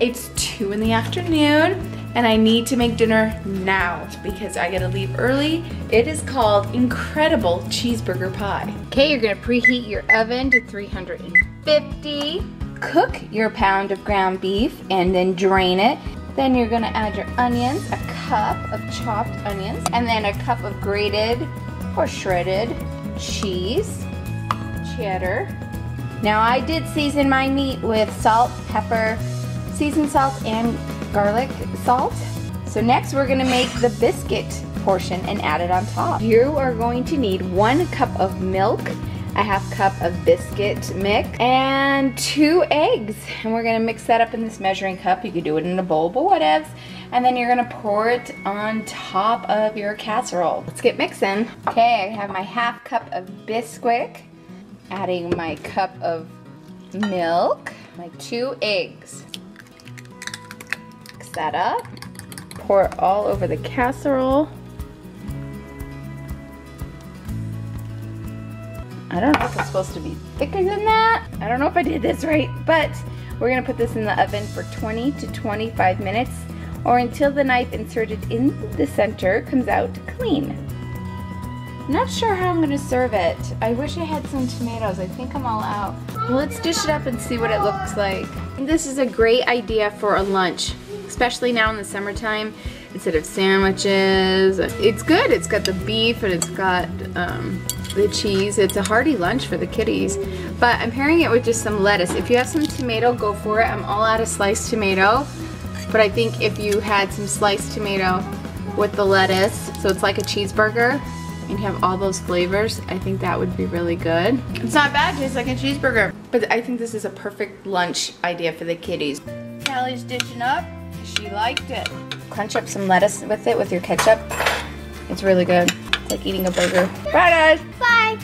It's two in the afternoon and I need to make dinner now because I gotta leave early. It is called Incredible Cheeseburger Pie. Okay, you're gonna preheat your oven to 350. Cook your pound of ground beef and then drain it. Then you're gonna add your onions, a cup of chopped onions, and then a cup of grated or shredded cheese, cheddar. Now I did season my meat with salt, pepper, seasoned salt, and garlic salt. So next we're gonna make the biscuit portion and add it on top. You are going to need one cup of milk, a half cup of biscuit mix, and two eggs. And we're gonna mix that up in this measuring cup. You could do it in a bowl, but whatevs. And then you're gonna pour it on top of your casserole. Let's get mixing. Okay, I have my half cup of Bisquick, adding my cup of milk, my two eggs that up. Pour it all over the casserole. I don't know if it's supposed to be thicker than that. I don't know if I did this right, but we're gonna put this in the oven for 20 to 25 minutes or until the knife inserted in the center comes out clean. Not sure how I'm gonna serve it. I wish I had some tomatoes. I think I'm all out. Let's dish it up and see what it looks like. This is a great idea for a lunch especially now in the summertime instead of sandwiches. It's good. It's got the beef and it's got um, the cheese. It's a hearty lunch for the kiddies. But I'm pairing it with just some lettuce. If you have some tomato, go for it. I'm all out of sliced tomato. But I think if you had some sliced tomato with the lettuce, so it's like a cheeseburger, and you have all those flavors, I think that would be really good. It's not bad, it tastes like a cheeseburger. But I think this is a perfect lunch idea for the kiddies. Callie's dishing up. She liked it. Crunch up some lettuce with it with your ketchup. It's really good. It's like eating a burger. Bye guys. Bye.